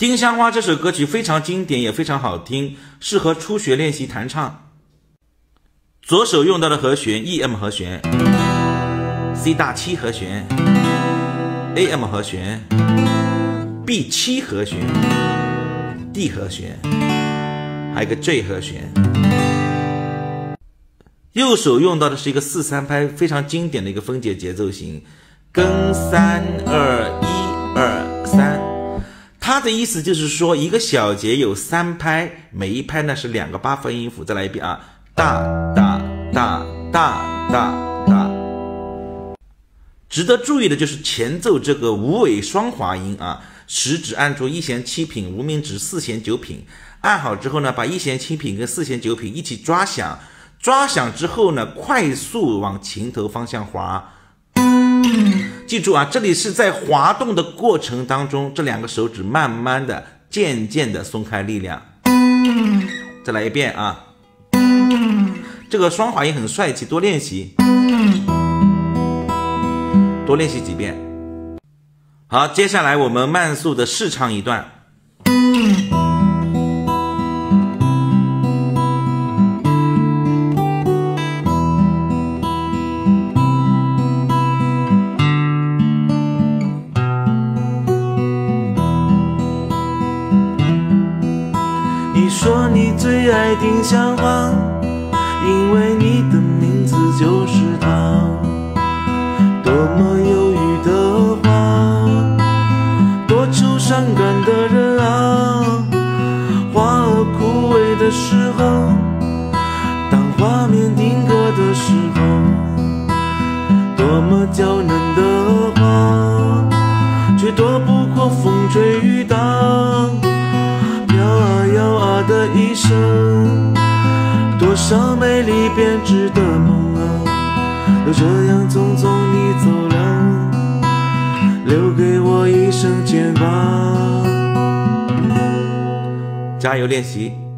丁香花这首歌曲非常经典，也非常好听，适合初学练习弹唱。左手用到的和弦，E M 和弦，C 大七和弦，A M 和弦，B 七和弦，D 和弦，还有个 J 和弦。右手用到的是一个四三拍，非常经典的一个分解节奏型，跟三二一二三。它的意思就是说，一个小节有三拍，每一拍呢是两个八分音符。再来一遍啊，大大大大大大。值得注意的就是前奏这个五尾双滑音啊，食指按住一弦七品，无名指四弦九品，按好之后呢，把一弦七品跟四弦九品一起抓响。抓响之后呢，快速往琴头方向滑。记住啊，这里是在滑动的过程当中，这两个手指慢慢的、渐渐的松开力量。再来一遍啊，这个双滑音很帅气，多练习，多练习几遍。好，接下来我们慢速的试唱一段。说你最爱丁香花，因为你的名字就是它。多么忧郁的花，多愁善感的人啊。花儿枯萎的时候，一生，多少美丽编织的梦啊，就这样匆匆你走了，留给我一生牵挂。加油练习。